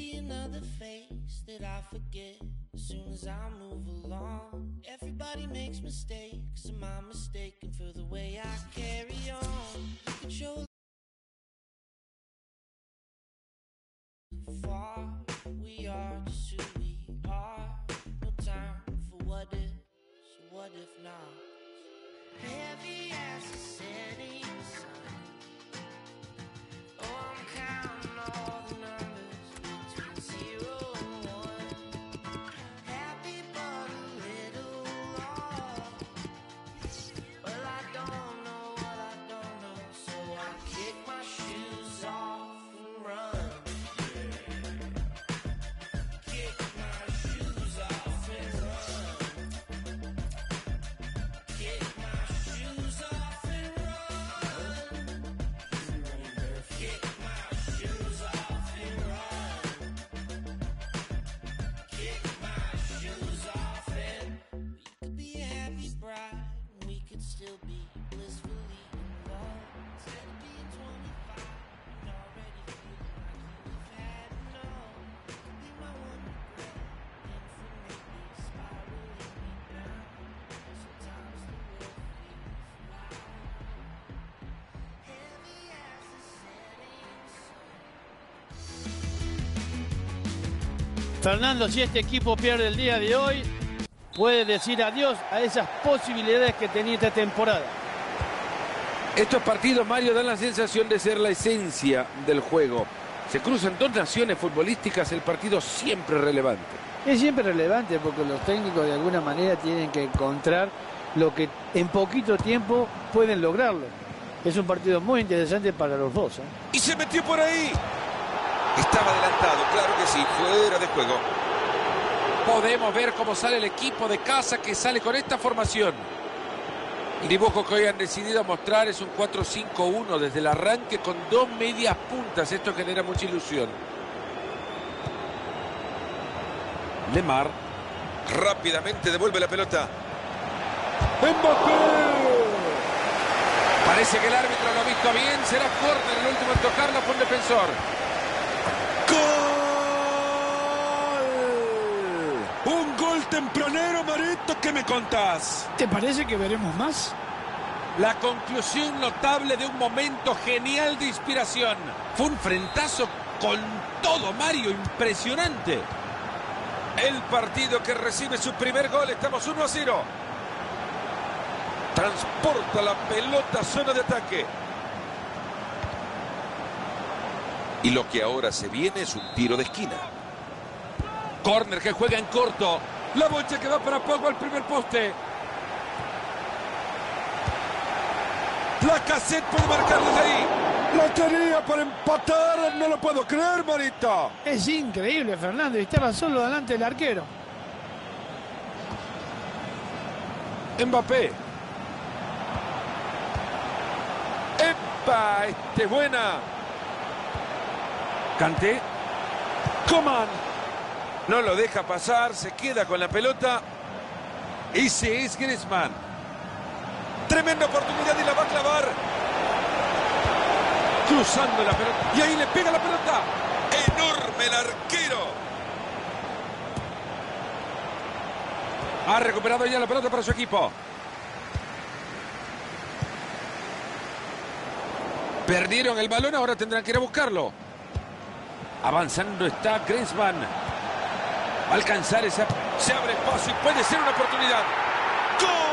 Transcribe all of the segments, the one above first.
be another face that I forget as soon as I move along. Everybody makes mistakes. Am I mistaken for the way I carry on? You could show far we are just who we are. No time for what if, so what if not? Heavy as Fernando, si este equipo pierde el día de hoy, puede decir adiós a esas posibilidades que tenía esta temporada. Estos partidos, Mario, dan la sensación de ser la esencia del juego. Se cruzan dos naciones futbolísticas, el partido siempre relevante. Es siempre relevante porque los técnicos de alguna manera tienen que encontrar lo que en poquito tiempo pueden lograrlo. Es un partido muy interesante para los dos. ¿eh? Y se metió por ahí. Estaba adelantado, claro que sí, fuera de juego. Podemos ver cómo sale el equipo de casa que sale con esta formación. El dibujo que hoy han decidido mostrar es un 4-5-1 desde el arranque con dos medias puntas. Esto genera mucha ilusión. Lemar rápidamente devuelve la pelota. Parece que el árbitro lo ha visto bien. Será córner el último en tocarla fue un defensor. ¡Gol! Un gol tempranero, Marito, ¿qué me contás? ¿Te parece que veremos más? La conclusión notable de un momento genial de inspiración. Fue un frentazo con todo, Mario, impresionante. El partido que recibe su primer gol, estamos 1 a 0. Transporta la pelota a zona de ataque. Y lo que ahora se viene es un tiro de esquina. Corner que juega en corto. La bocha que va para poco al primer poste. La cassette puede marcar desde ahí. La tenía para empatar, no lo puedo creer, Marito. Es increíble, Fernando, y estaba solo delante del arquero. Mbappé. ¡Epa! Este es buena. Canté. Coman. No lo deja pasar, se queda con la pelota. Ese es Griezmann. Tremenda oportunidad y la va a clavar. Cruzando la pelota. Y ahí le pega la pelota. Enorme el arquero. Ha recuperado ya la pelota para su equipo. Perdieron el balón, ahora tendrán que ir a buscarlo. Avanzando está Griezmann. Alcanzar esa... Se abre espacio y puede ser una oportunidad. ¡Gol!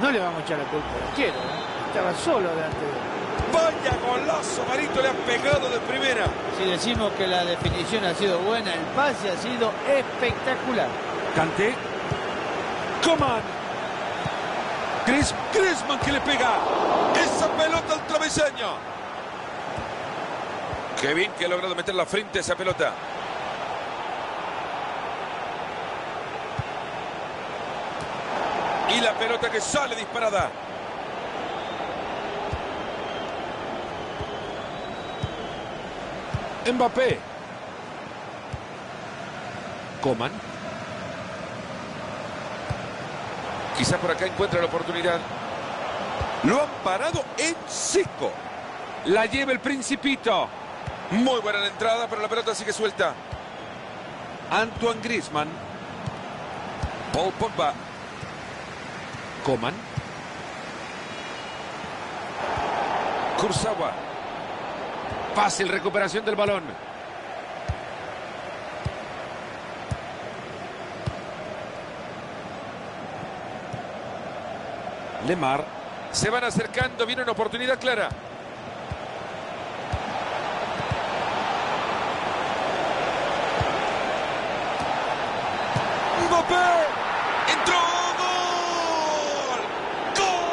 No le vamos a echar la culpa al arquero. ¿eh? Estaba solo delante de él. Vaya golazo, Marito le ha pegado de primera. Si decimos que la definición ha sido buena, el pase ha sido espectacular. Canté. Coman. Gris, Griezmann que le pega. Esa pelota al travesaño. Qué bien que ha logrado meter la frente a esa pelota. Y la pelota que sale disparada. Mbappé. Coman. Quizás por acá encuentra la oportunidad. Lo han parado en seco. La lleva el Principito. Muy buena la entrada, pero la pelota sigue suelta. Antoine Griezmann. Paul Pogba. Coman. Kurzawa. Fácil recuperación del balón. Lemar. Se van acercando, viene una oportunidad clara. Mbappé. Entró. Gol. Gol.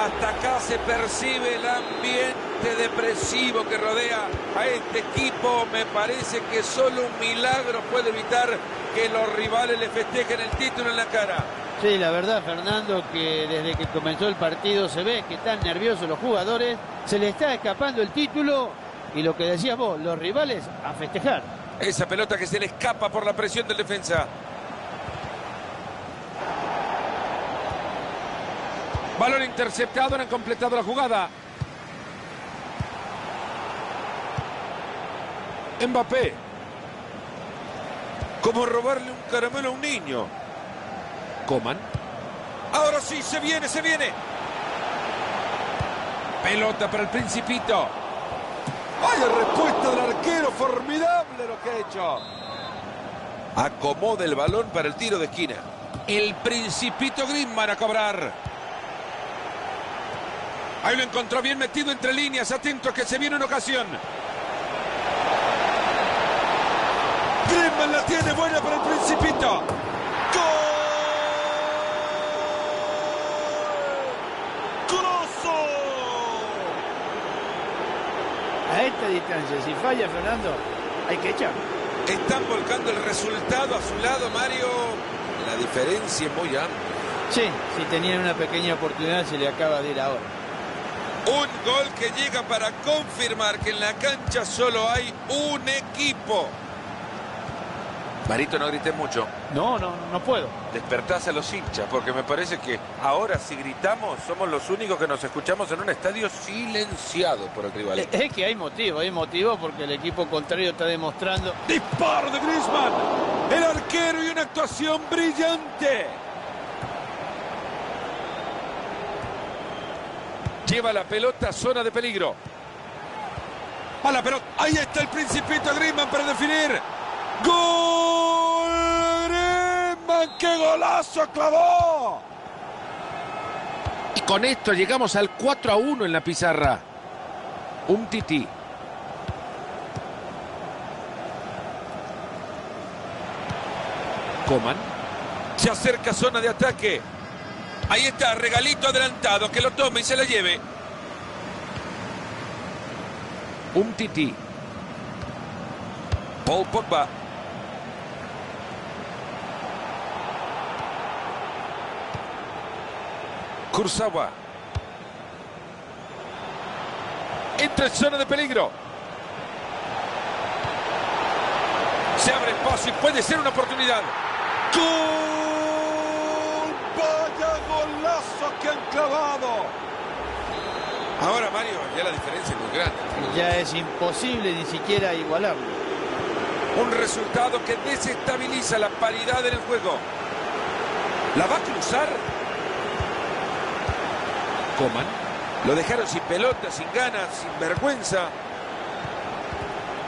Hasta acá se percibe el ambiente depresivo que rodea a este equipo. Me parece que solo un milagro puede evitar que los rivales le festejen el título en la cara. Sí, la verdad, Fernando, que desde que comenzó el partido se ve que están nerviosos los jugadores, se le está escapando el título y lo que decías vos, los rivales a festejar. Esa pelota que se le escapa por la presión del defensa. Balón interceptado, no han completado la jugada. Mbappé. Como robarle un caramelo a un niño. Coman. Ahora sí, se viene, se viene. Pelota para el Principito. Vaya respuesta del arquero, formidable lo que ha hecho. Acomoda el balón para el tiro de esquina. El Principito Griezmann a cobrar. Ahí lo encontró bien metido entre líneas. Atento que se viene una ocasión. Griezmann la tiene buena para el Principito. ¡Gol! A esta distancia, si falla Fernando, hay que echar. Están volcando el resultado a su lado, Mario. La diferencia es muy amplia. Sí, si tenían una pequeña oportunidad se le acaba de ir ahora. Un gol que llega para confirmar que en la cancha solo hay un equipo. Marito, no grites mucho. No, no, no puedo. Despertás a los hinchas, porque me parece que ahora si gritamos somos los únicos que nos escuchamos en un estadio silenciado por el rival. Es es que hay motivo, hay motivo porque el equipo contrario está demostrando. Disparo de Griezmann, el arquero y una actuación brillante. Lleva la pelota a zona de peligro. A la pelota. Ahí está el principito Griezmann para definir. ¡Gol! ¡Griezmann! ¡Qué golazo clavó! Y con esto llegamos al 4 a 1 en la pizarra. Un tití. Coman. Se acerca zona de ataque. Ahí está, regalito adelantado, que lo tome y se la lleve. Un tití. Paul Pogba. Kurzawa. Entra en zona de peligro. Se abre espacio y puede ser una oportunidad. ¡Gol! ¡Vaya golazo que han clavado! Ahora, Mario, ya la diferencia es muy grande. Ya es imposible ni siquiera igualarlo. Un resultado que desestabiliza la paridad en el juego. ¿La va a cruzar? Coman. Lo dejaron sin pelota, sin ganas, sin vergüenza.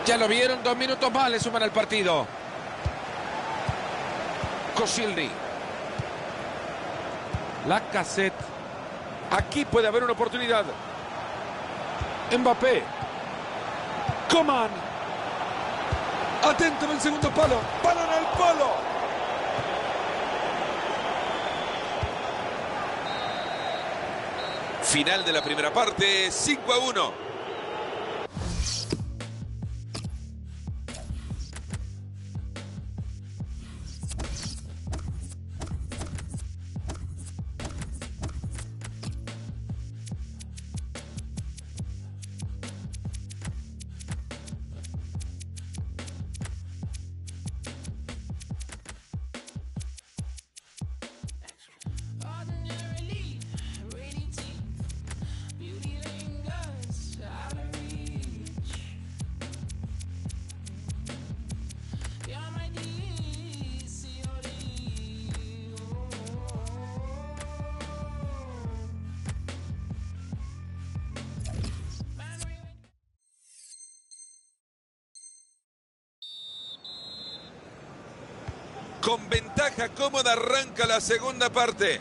Ya lo vieron, dos minutos más le suman al partido. Cosildi. La cassette. Aquí puede haber una oportunidad. Mbappé. Coman. Atento en el segundo palo. Palo en el palo. Final de la primera parte, 5 a 1. Con ventaja cómoda arranca la segunda parte.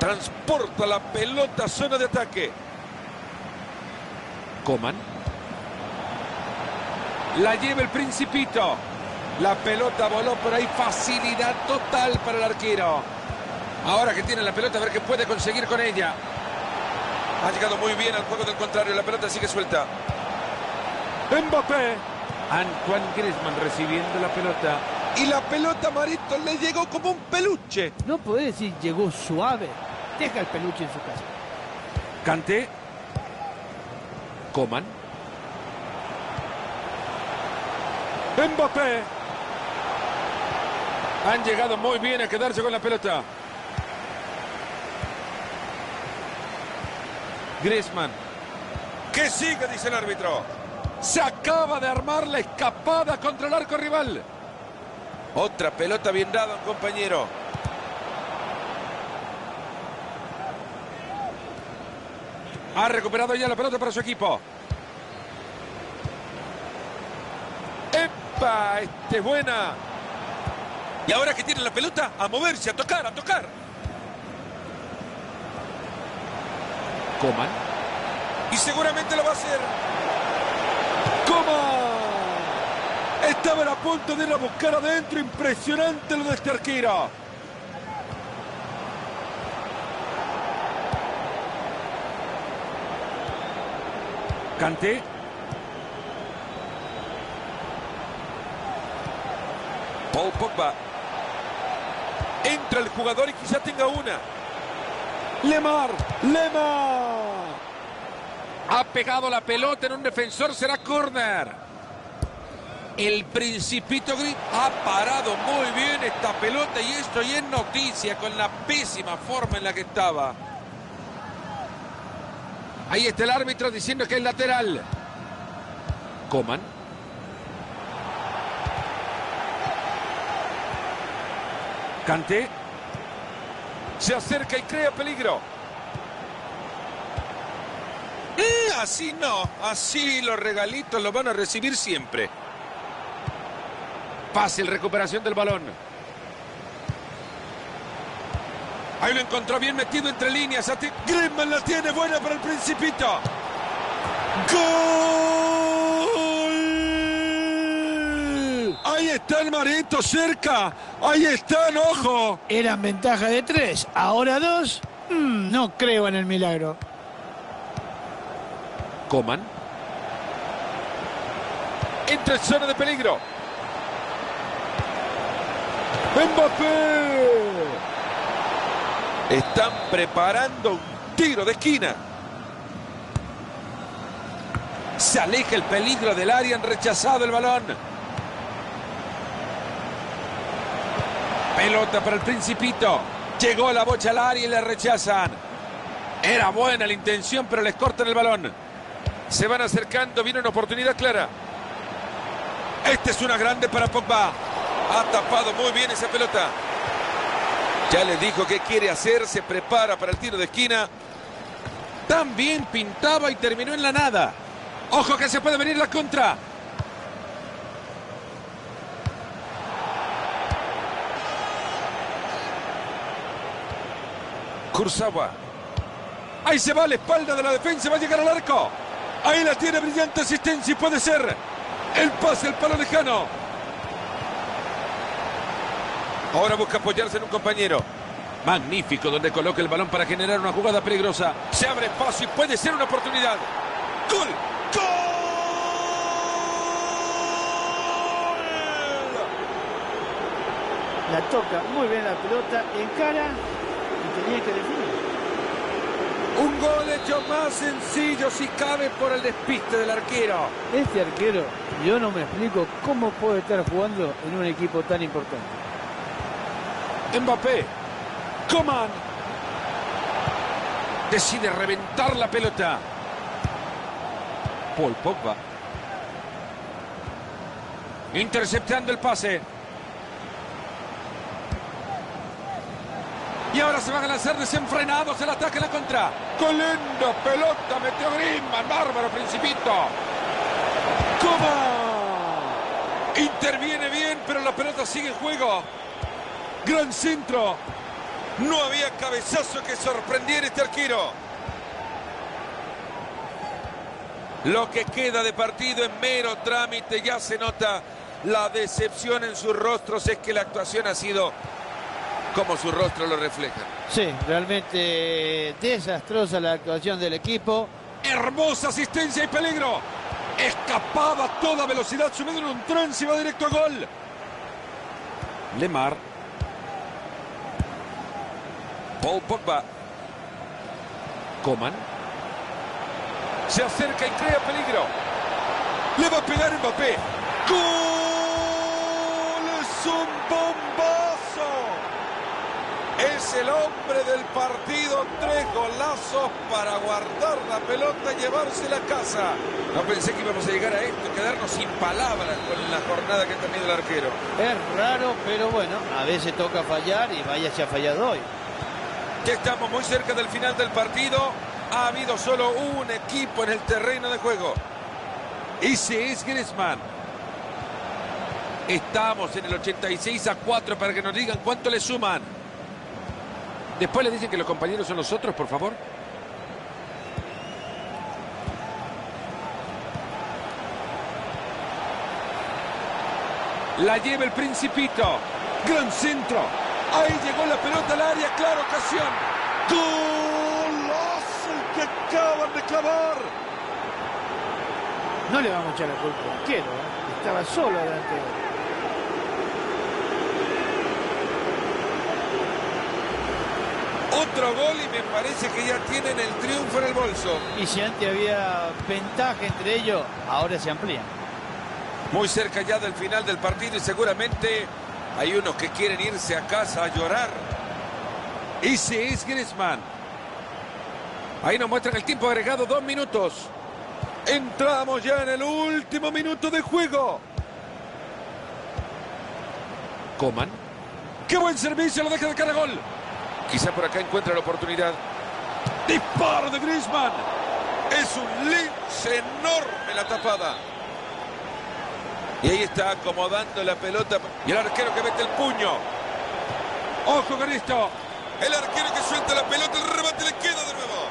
Transporta la pelota a zona de ataque. Coman. La lleva el Principito. La pelota voló por ahí. Facilidad total para el arquero. Ahora que tiene la pelota, a ver qué puede conseguir con ella. Ha llegado muy bien al juego del contrario. La pelota sigue suelta. Mbappé. Antoine Griezmann recibiendo la pelota. Y la pelota Marito le llegó como un peluche. No podés decir llegó suave. Deja el peluche en su casa. Kanté. Coman. Mbappé. Han llegado muy bien a quedarse con la pelota. Griezmann. Que siga, dice el árbitro. Se acaba de armar la escapada contra el arco rival. Otra pelota bien dada, compañero. Ha recuperado ya la pelota para su equipo. ¡Epa! Este es buena. Y ahora que tiene la pelota, a moverse, a tocar, a tocar. Coman. Y seguramente lo va a hacer. Coman. Estaban a punto de ir a buscar adentro. Impresionante lo de este arquero. Kanté. Paul Pogba. Entra el jugador y quizá tenga una. Lemar. Lemar. Ha pegado la pelota en un defensor. Será córner. El Principito Gris Ha parado muy bien esta pelota y esto y es noticia con la pésima forma en la que estaba. Ahí está el árbitro diciendo que es lateral. Coman. Kanté. Se acerca y crea peligro. Eh, así no, así los regalitos los van a recibir siempre. Fácil recuperación del balón. Ahí lo encontró bien metido entre líneas. Griezmann la tiene buena para el Principito. ¡Gol! Ahí está el Marito cerca. Ahí están, ojo. Eran ventaja de tres, ahora dos. Mm, no creo en el milagro. Coman. Entra en zona de peligro. Mbappé. Están preparando un tiro de esquina. Se aleja el peligro del área. Han rechazado el balón. Pelota para el Principito. Llegó la bocha al área y le rechazan. Era buena la intención, pero les cortan el balón. Se van acercando, viene una oportunidad clara. Esta es una grande para Pogba. Ha tapado muy bien esa pelota. Ya le dijo qué quiere hacer, se prepara para el tiro de esquina. También pintaba y terminó en la nada. Ojo que se puede venir la contra. Kurzawa. Ahí se va la espalda de la defensa, va a llegar al arco. Ahí la tiene brillante asistencia y puede ser el pase, el palo lejano. Ahora busca apoyarse en un compañero. Magnífico donde coloca el balón para generar una jugada peligrosa. Se abre paso y puede ser una oportunidad. ¡Gol! ¡Gol! La toca muy bien la pelota, encara y tenía que definir. Un gol hecho más sencillo si cabe por el despiste del arquero. Este arquero, yo no me explico cómo puede estar jugando en un equipo tan importante. Mbappé. Coman. Decide reventar la pelota. Paul Pogba. Interceptando el pase. Y ahora se van a lanzar desenfrenados el ataque en la contra. ¡Qué pelota! Metió Griezmann. Bárbaro, Principito. Coman. Interviene bien, pero la pelota sigue en juego. Gran centro. No había cabezazo que sorprendiera este arquero. Lo que queda de partido en mero trámite, ya se nota la decepción en sus rostros, es que la actuación ha sido como su rostro lo refleja. Sí, realmente desastrosa la actuación del equipo. Hermosa asistencia y peligro. Escapaba a toda velocidad, subido en un trance y va directo a gol. Lemar. Paul Pogba. Coman. Se acerca y crea peligro. Le va a pegar Mbappé. ¡Gol! ¡Es un bombazo! Es el hombre del partido. Tres golazos para guardar la pelota y llevársela a casa. No pensé que íbamos a llegar a esto, quedarnos sin palabras con la jornada que ha tenido el arquero. Es raro, pero bueno, a veces toca fallar y vaya se ha fallado hoy. Ya estamos muy cerca del final del partido. Ha habido solo un equipo en el terreno de juego. Ese es Griezmann. Estamos en el 86 a 4 para que nos digan cuánto le suman. Después le dicen que los compañeros son los otros, por favor. La lleva el Principito. Gran centro. Ahí llegó la pelota al área. Clara ocasión. ¡Golazo que acaban de clavar! No le vamos a echar la culpa al arquero, ¿eh? estaba solo delante de. Otro gol y me parece que ya tienen el triunfo en el bolso. Y si antes había ventaja entre ellos, ahora se amplía. Muy cerca ya del final del partido y seguramente hay unos que quieren irse a casa a llorar. Ese es Griezmann. Ahí nos muestran el tiempo agregado, dos minutos. Entramos ya en el último minuto de juego. Coman. ¡Qué buen servicio! Lo deja de cara gol. Quizá por acá encuentra la oportunidad. ¡Disparo de Griezmann! Es un lince enorme la tapada. Y ahí está acomodando la pelota. Y el arquero que mete el puño. ¡Ojo con esto! El arquero que suelta la pelota, el remate le queda de nuevo.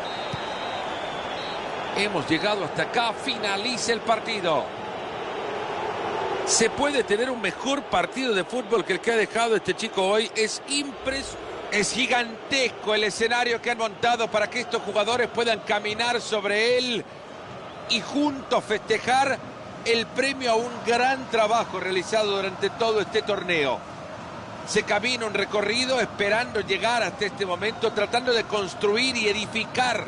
Hemos llegado hasta acá, finaliza el partido. ¿Se puede tener un mejor partido de fútbol que el que ha dejado este chico hoy? Es impresionante. Es gigantesco el escenario que han montado para que estos jugadores puedan caminar sobre él y juntos festejar el premio a un gran trabajo realizado durante todo este torneo. Se camina un recorrido esperando llegar hasta este momento, tratando de construir y edificar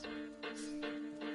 Thank you.